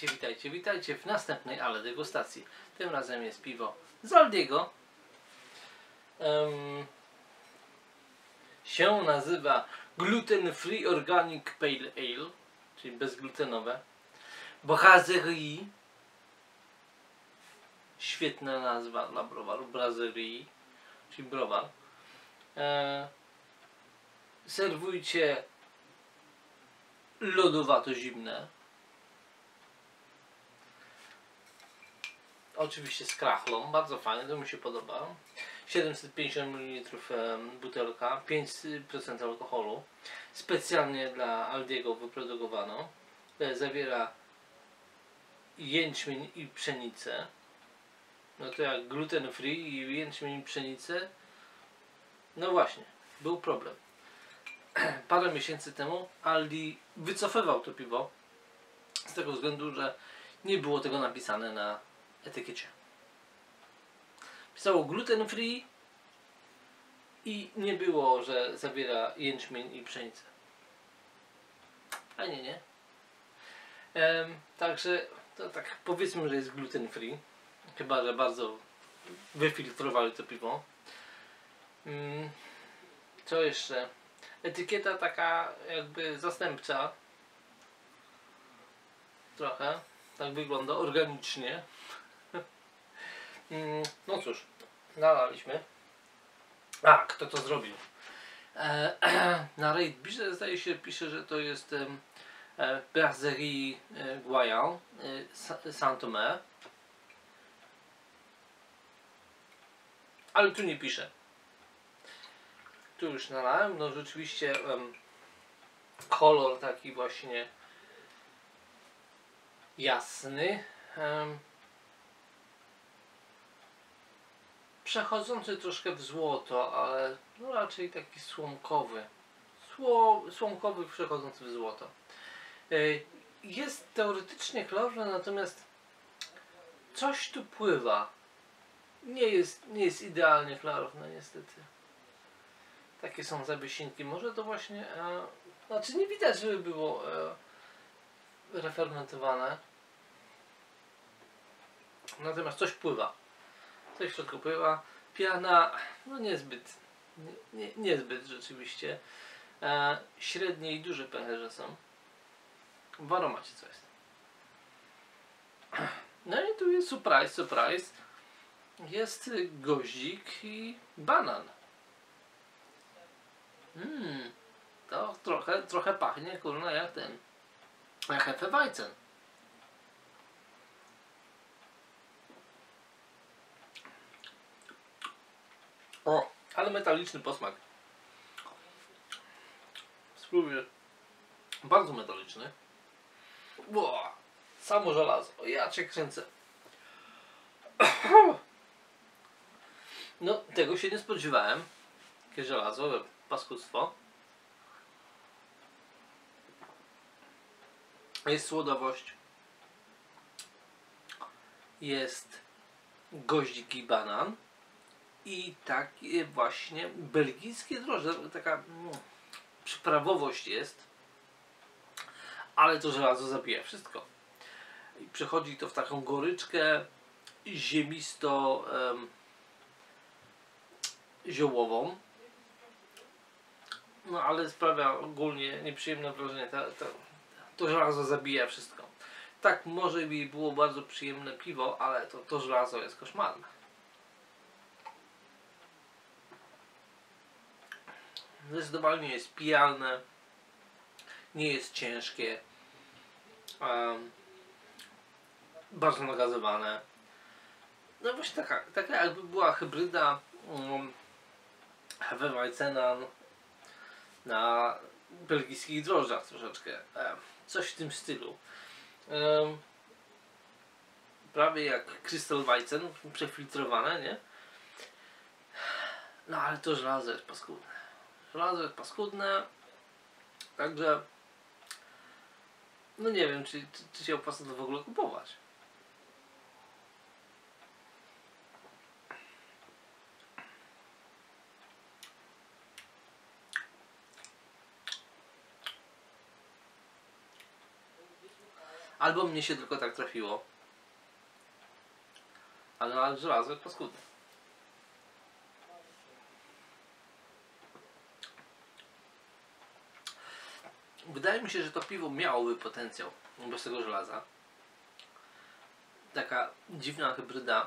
witajcie, witajcie w następnej ale degustacji. Tym razem jest piwo z Aldiego. Em, się nazywa Gluten Free Organic Pale Ale, czyli bezglutenowe. Brasserie. Świetna nazwa dla browaru. Brasserie, czyli browar. E, serwujcie lodowato zimne. Oczywiście z krachlą, bardzo fajne, to mi się podoba. 750 ml butelka, 5% alkoholu. Specjalnie dla Aldiego wyprodukowano. E, Zawiera jęczmień i pszenicę. No to jak gluten free i jęczmień i pszenicę. No właśnie, był problem. Parę miesięcy temu Aldi wycofywał to piwo z tego względu, że nie było tego napisane na etykiecie. Pisało gluten free i nie było, że zawiera jęczmień i pszenicę. Fajnie, nie? Em, także to tak powiedzmy, że jest gluten free. Chyba, że bardzo wyfiltrowali to piwo. Mm, co jeszcze? Etykieta taka jakby zastępcza. Trochę. Tak wygląda organicznie. Mm, no cóż, nalaliśmy. A, kto to zrobił? E, na Raid Beer zdaje się pisze, że to jest e, Brasserie Guayan e, Sa- Saint-Omer. Ale tu nie pisze. Tu już nalałem, no rzeczywiście kolor taki właśnie jasny. Przechodzący troszkę w złoto, ale no raczej taki słomkowy. Sło, słomkowy przechodzący w złoto. Y, Jest teoretycznie klarowne, natomiast coś tu pływa. Nie jest, nie jest idealnie klarowne niestety. Takie są zabiesinki. Może to właśnie... E, znaczy nie widać, żeby było e, refermentowane. Natomiast coś pływa. Coś w środku pływa. Piana, no niezbyt, nie, nie, niezbyt rzeczywiście. E, średnie i duże pęcherze są. W aromacie co jest. No i tu jest surprise, surprise. Jest gozik i banan. Mmm, to trochę, trochę pachnie, kurna, jak ten. Jak Hefeweizen. O, ale metaliczny posmak. Spróbuję. Bardzo metaliczny. Ło, samo żelazo. Ja cię kręcę. No, tego się nie spodziewałem. Jakie żelazo, paskudztwo. Jest słodowość. Jest goździk i banan. I takie właśnie belgijskie drożdże. Taka mm, przyprawowość jest. Ale to żelazo zabija wszystko. I przechodzi to w taką goryczkę ziemisto em, ziołową. No ale sprawia ogólnie nieprzyjemne wrażenie. Ta, ta, to żelazo zabija wszystko. Tak, może by było bardzo przyjemne piwo, ale to, to żelazo jest koszmarne. Zdecydowanie jest pijalne, nie jest ciężkie, em, bardzo nagazowane. No właśnie taka, taka jakby była hybryda um, na belgijskich drożdżach troszeczkę. Coś w tym stylu. Prawie jak Crystal Weizen, przefiltrowane, nie? No ale to żelazo jest paskudne. Żelazo jest paskudne, także no nie wiem, czy, czy, czy się opłaca to w ogóle kupować. Albo mnie się tylko tak trafiło. Ale, żelazo jest paskudne. Wydaje mi się, że to piwo miałoby potencjał bez tego żelaza. Taka dziwna hybryda.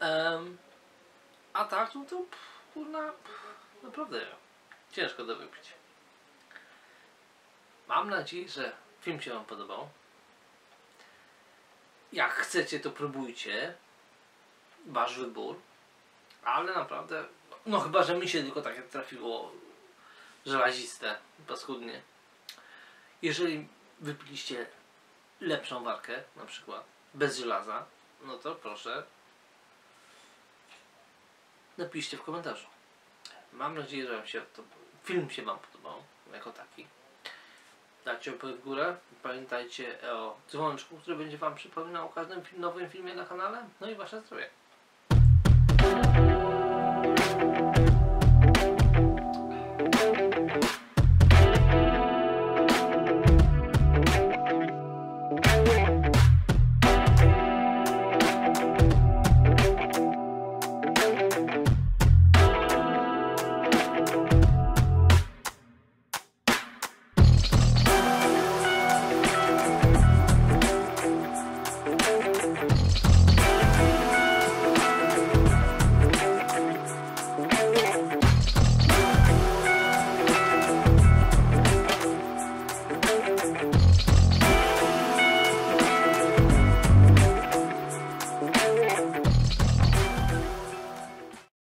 Em, a tak, no to kurna, naprawdę ciężko to wypić. Mam nadzieję, że film się Wam podobał. Jak chcecie, to próbujcie. Wasz wybór. Ale naprawdę, no chyba, że mi się tylko takie trafiło żelaziste, paskudnie. Jeżeli wypiliście lepszą warkę, na przykład, bez żelaza, no to proszę, napiszcie w komentarzu. Mam nadzieję, że się to, film się Wam podobał, jako taki. Dajcie łapę w górę. Pamiętajcie o dzwoneczku, który będzie Wam przypominał o każdym film, nowym filmie na kanale. No i Wasze zdrowie.